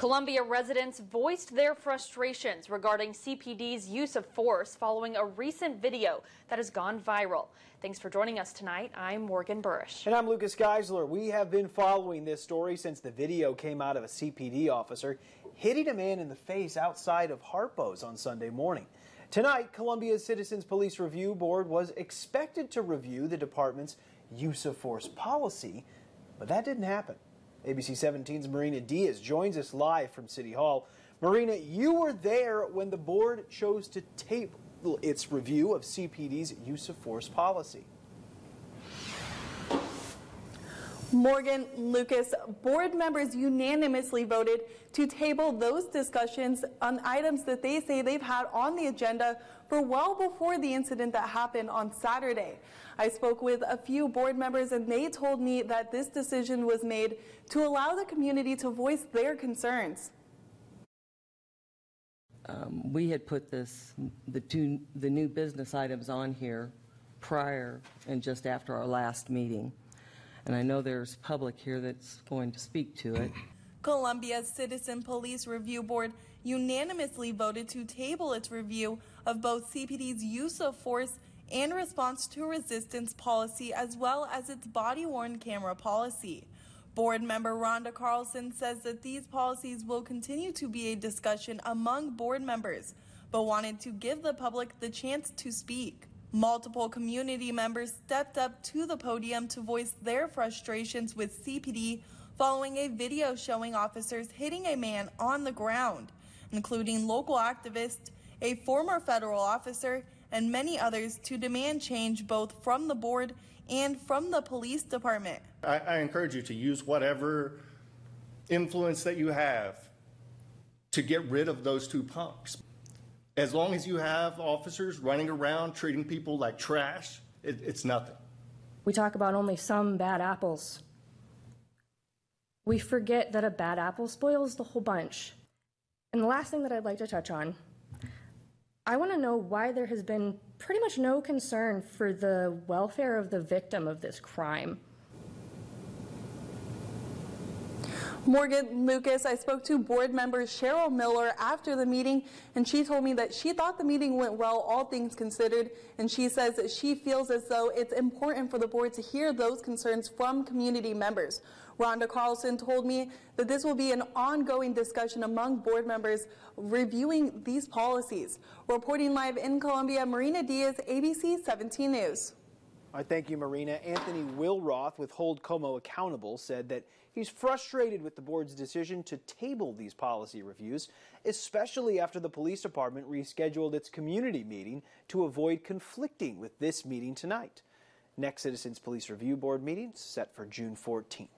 Columbia residents voiced their frustrations regarding CPD's use of force following a recent video that has gone viral. Thanks for joining us tonight. I'm Morgan Buresh. And I'm Lucas Geisler. We have been following this story since the video came out of a CPD officer hitting a man in the face outside of Harpo's on Sunday morning. Tonight, Columbia's Citizens Police Review Board was expected to review the department's use of force policy, but that didn't happen. ABC 17's Marina Diaz joins us live from City Hall. Marina, you were there when the board chose to table its review of CPD's use of force policy. Morgan Lucas, board members unanimously voted to table those discussions on items that they say they've had on the agenda for well before the incident that happened on Saturday. I spoke with a few board members and they told me that this decision was made to allow the community to voice their concerns. Um, we had put this, the two, the new business items on here prior and just after our last meeting. And I know there's public here that's going to speak to it. Columbia's Citizen Police Review Board unanimously voted to table its review of both CPD's use of force and response to resistance policy as well as its body worn camera policy. Board member Rhonda Carlson says that these policies will continue to be a discussion among board members, but wanted to give the public the chance to speak. Multiple community members stepped up to the podium to voice their frustrations with CPD following a video showing officers hitting a man on the ground, including local activists, a former federal officer, and many others to demand change both from the board and from the police department. I, I encourage you to use whatever influence that you have to get rid of those two punks. As long as you have officers running around treating people like trash, it, it's nothing. We talk about only some bad apples. We forget that a bad apple spoils the whole bunch. And the last thing that I'd like to touch on I want to know why there has been pretty much no concern for the welfare of the victim of this crime. Morgan Lucas, I spoke to board member Cheryl Miller after the meeting, and she told me that she thought the meeting went well, all things considered, and she says that she feels as though it's important for the board to hear those concerns from community members. Rhonda Carlson told me that this will be an ongoing discussion among board members reviewing these policies. Reporting live in Columbia, Marina Diaz, ABC 17 News. I thank you, Marina. Anthony Wilroth with Hold Como Accountable said that he's frustrated with the board's decision to table these policy reviews, especially after the police department rescheduled its community meeting to avoid conflicting with this meeting tonight. Next Citizens Police Review Board meeting set for June 14th.